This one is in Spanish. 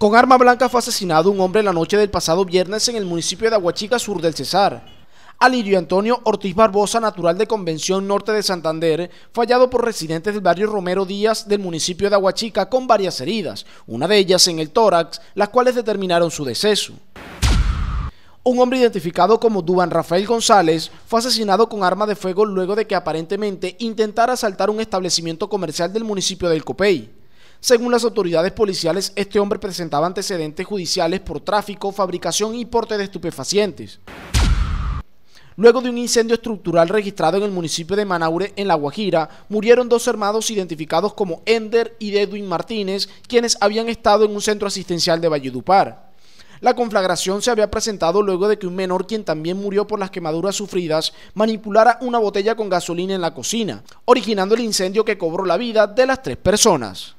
Con arma blanca fue asesinado un hombre la noche del pasado viernes en el municipio de Aguachica, sur del Cesar. Alirio Antonio Ortiz Barbosa, natural de Convención Norte de Santander, fallado por residentes del barrio Romero Díaz del municipio de Aguachica con varias heridas, una de ellas en el tórax, las cuales determinaron su deceso. Un hombre identificado como Duban Rafael González fue asesinado con arma de fuego luego de que aparentemente intentara asaltar un establecimiento comercial del municipio del Copey. Según las autoridades policiales, este hombre presentaba antecedentes judiciales por tráfico, fabricación y porte de estupefacientes. Luego de un incendio estructural registrado en el municipio de Manaure, en La Guajira, murieron dos hermanos identificados como Ender y Edwin Martínez, quienes habían estado en un centro asistencial de Valledupar. La conflagración se había presentado luego de que un menor, quien también murió por las quemaduras sufridas, manipulara una botella con gasolina en la cocina, originando el incendio que cobró la vida de las tres personas.